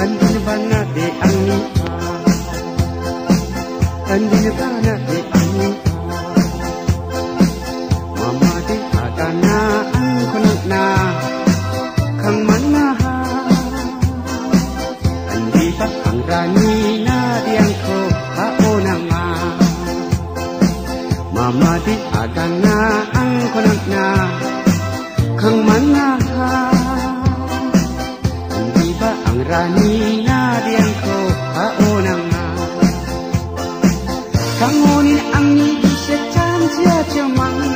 Andi ni bana de angi, andi bana de. Mama di ang kunak na Kang mana ha ba ang rani na diang ko Kao na nga Kangunin ang nigi sa chansya Chamang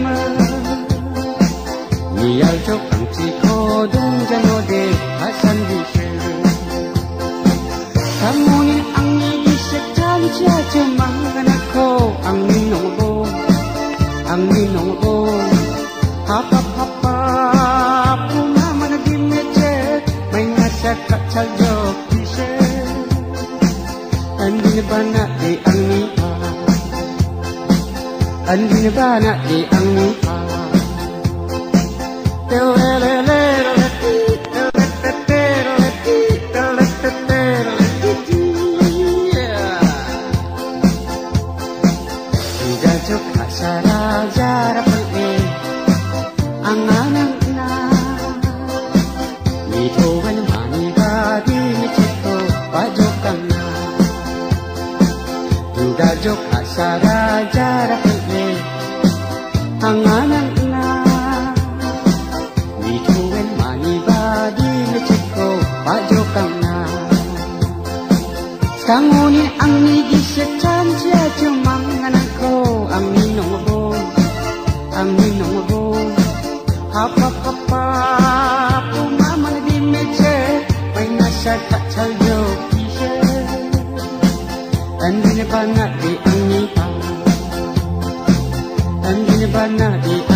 shama Lial cho phẳng chỉ có đông cho nô đề Kak san di she May nasa kichama Tao ratake Kak di shama Lial cho phẳng chỉ có đông cho nô đề Kak san di she Kamunin ang iisiptan siya Tiyamang anak ko Ang ninong ko Ang ninong ko Hapa hapa Pumama na gimeche May nasa katsalyo Kishe Andi na ba na di ang nipa Andi na ba na di ang nipa Jok asara jarak ini Tanganan ini Sangunin ang nigi sa chansya Tiyamang anak ko Ang ninong ko Ang ninong ko Hapa hapa Pumama na di meche May nasa katsalyo Kishe Andi na ba na di ang nipa Andi na ba na di